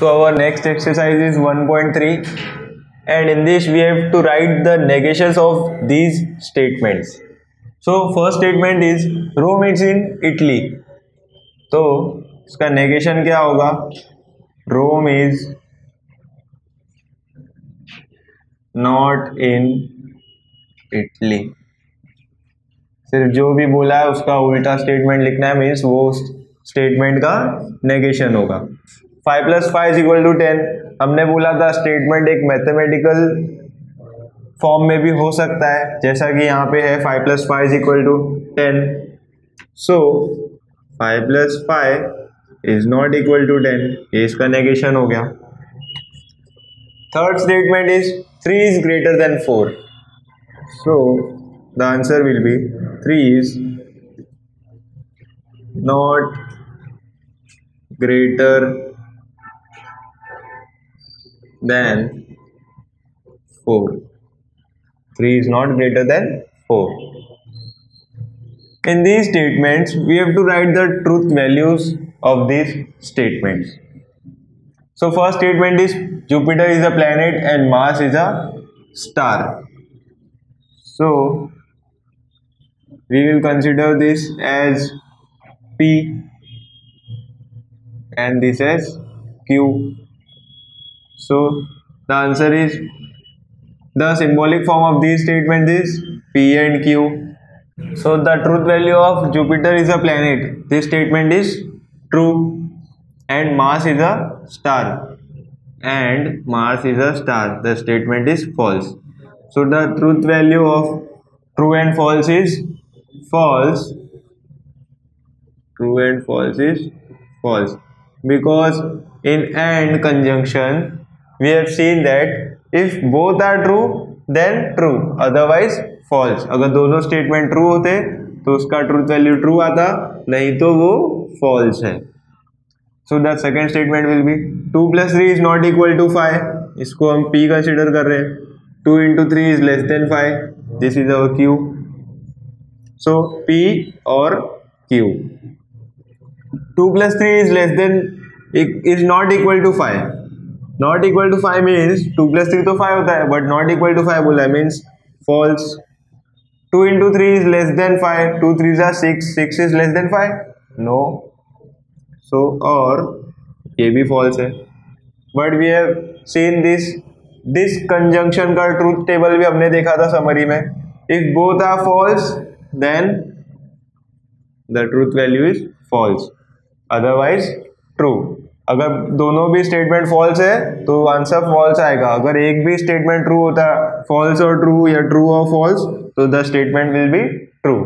So our next exercise is 1.3 and in this we have to write the negations of these statements. So first statement is Rome is in Italy. तो इसका negation क्या होगा Rome is not in Italy सिर्फ़ जो भी बोला है उसका उल्टा स्टेटमेंट लिखना है मीन्स वो स्टेटमेंट का नेगेशन होगा five plus five equal to ten हमने बोला था स्टेटमेंट एक मैथमेटिकल फॉर्म में भी हो सकता है, जैसा कि यहाँ पे है five plus five is equal to ten so five plus five is not equal to ten ये इसका नेगेशन हो गया. Third statement is three is greater than four so the answer will be three is not greater than 4. 3 is not greater than 4. In these statements, we have to write the truth values of these statements. So first statement is Jupiter is a planet and Mars is a star. So we will consider this as P and this as Q so the answer is the symbolic form of these statements is P and Q so the truth value of Jupiter is a planet. This statement is true. And Mars is a star. And Mars is a star. The statement is false. So the truth value of true and false is false. True and false is false. Because in AND conjunction, we have seen that if both are true, then true. Otherwise, false अगर दोनों statement true होते तो उसका truth value true आता नहीं तो वो false है। So the second statement will be two plus three is not equal to five इसको हम पी कंसिडर कर रहे हैं। Two into three is less than five this is our Q so P और Q two plus three is less than is not equal to five not equal to five means two plus three तो five होता है but not equal to five बोला means false two into three is less than five two three jar six six is less than five no so और ये भी false है. But we have seen this this conjunction का truth table भी हमने देखा था समरी में. If both are false then the truth value is false otherwise true अगर दोनों भी स्टेटमेंट फॉल्स है तो आंसर फॉल्स आएगा। अगर एक भी स्टेटमेंट ट्रू होता है फॉल्स और ट्रू या ट्रू और फॉल्स तो the statement will be true